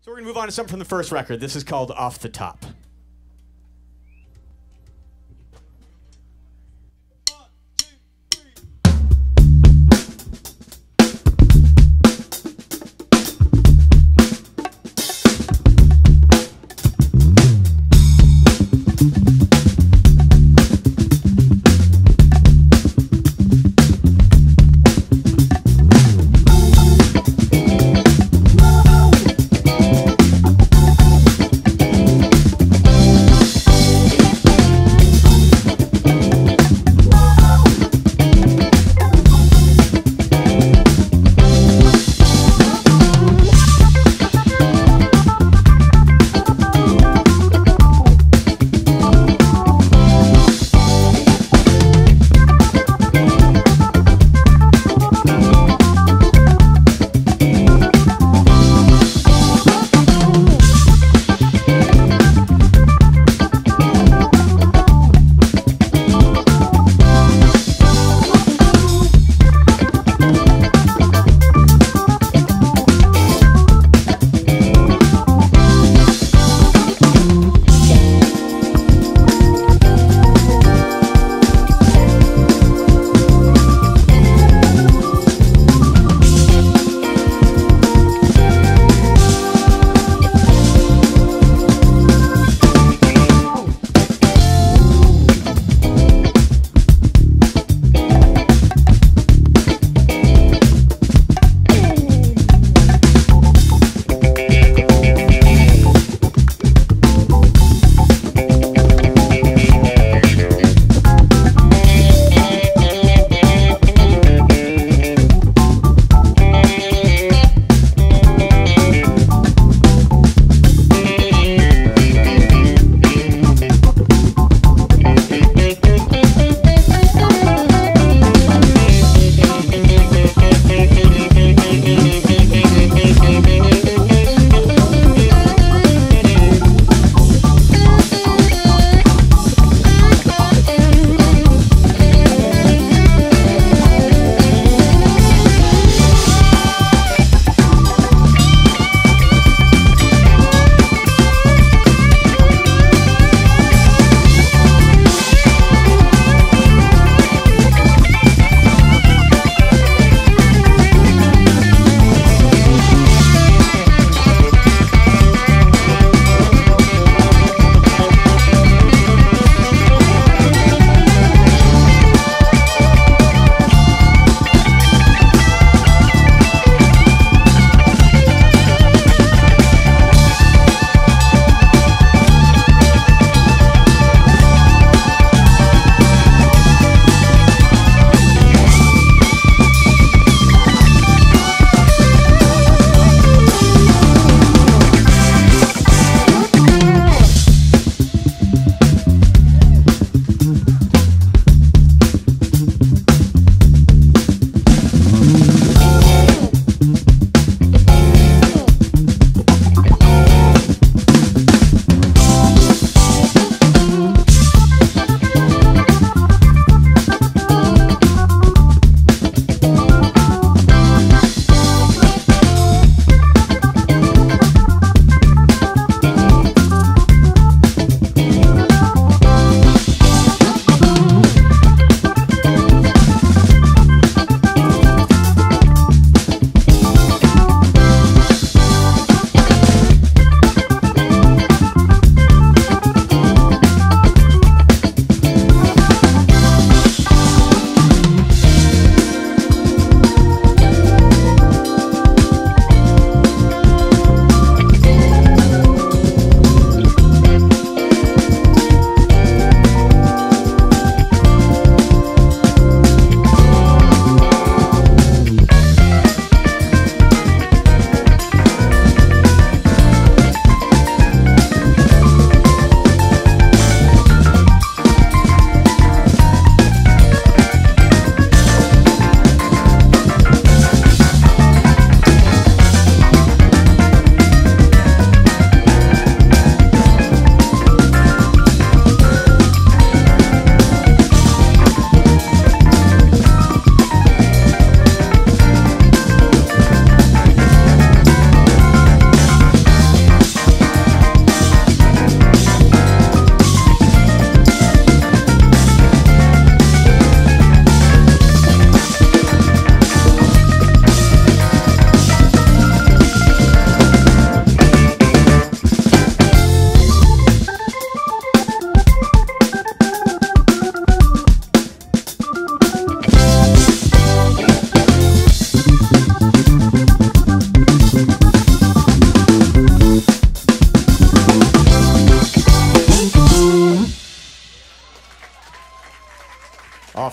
So we're going to move on to something from the first record. This is called Off the Top.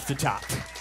The top.